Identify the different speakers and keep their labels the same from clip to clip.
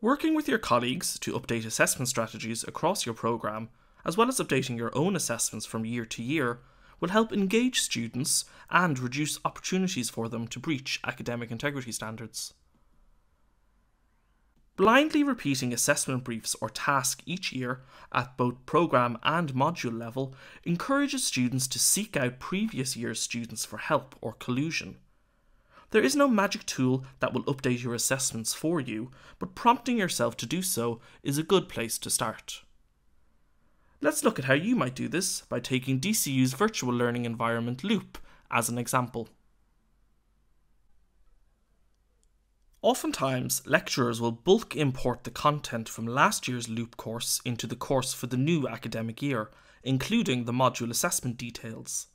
Speaker 1: Working with your colleagues to update assessment strategies across your programme, as well as updating your own assessments from year to year, will help engage students and reduce opportunities for them to breach academic integrity standards. Blindly repeating assessment briefs or tasks each year at both programme and module level encourages students to seek out previous year's students for help or collusion. There is no magic tool that will update your assessments for you, but prompting yourself to do so is a good place to start. Let's look at how you might do this by taking DCU's virtual learning environment Loop as an example. Oftentimes, lecturers will bulk import the content from last year's Loop course into the course for the new academic year, including the module assessment details.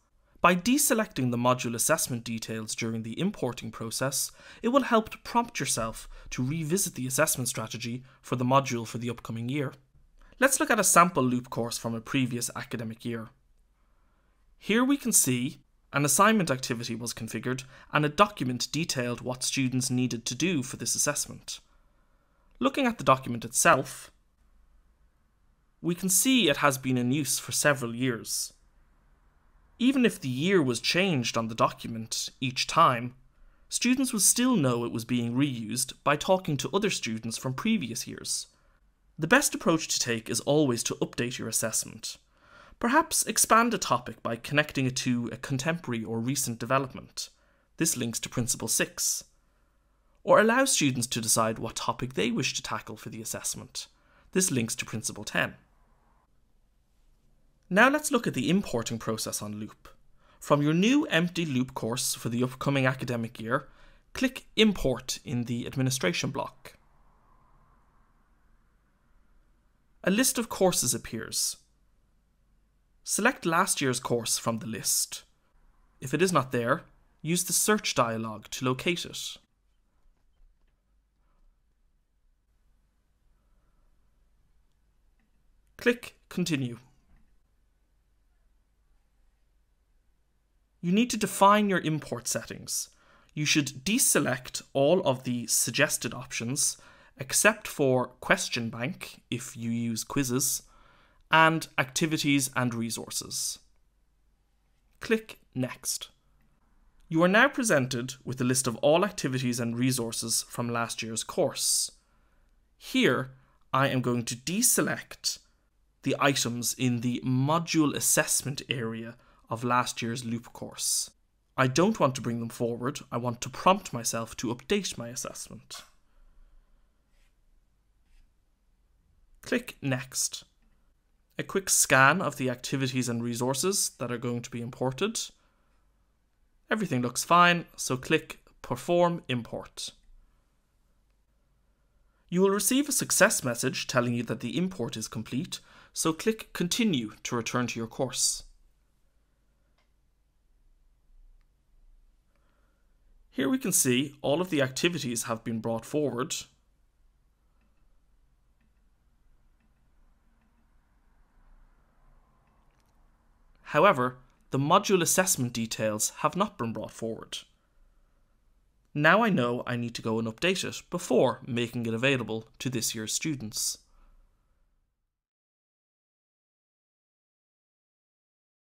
Speaker 1: By deselecting the module assessment details during the importing process, it will help to prompt yourself to revisit the assessment strategy for the module for the upcoming year. Let's look at a sample loop course from a previous academic year. Here we can see an assignment activity was configured and a document detailed what students needed to do for this assessment. Looking at the document itself, we can see it has been in use for several years. Even if the year was changed on the document each time, students would still know it was being reused by talking to other students from previous years. The best approach to take is always to update your assessment. Perhaps expand a topic by connecting it to a contemporary or recent development. This links to Principle 6. Or allow students to decide what topic they wish to tackle for the assessment. This links to Principle 10. Now let's look at the importing process on Loop. From your new empty Loop course for the upcoming academic year, click Import in the Administration block. A list of courses appears. Select last year's course from the list. If it is not there, use the search dialog to locate it. Click Continue. You need to define your import settings. You should deselect all of the suggested options except for question bank if you use quizzes and activities and resources. Click Next. You are now presented with a list of all activities and resources from last year's course. Here, I am going to deselect the items in the module assessment area of last year's loop course. I don't want to bring them forward, I want to prompt myself to update my assessment. Click Next a quick scan of the activities and resources that are going to be imported. Everything looks fine, so click Perform Import. You will receive a success message telling you that the import is complete, so click Continue to return to your course. Here we can see all of the activities have been brought forward However, the module assessment details have not been brought forward. Now I know I need to go and update it before making it available to this year's students.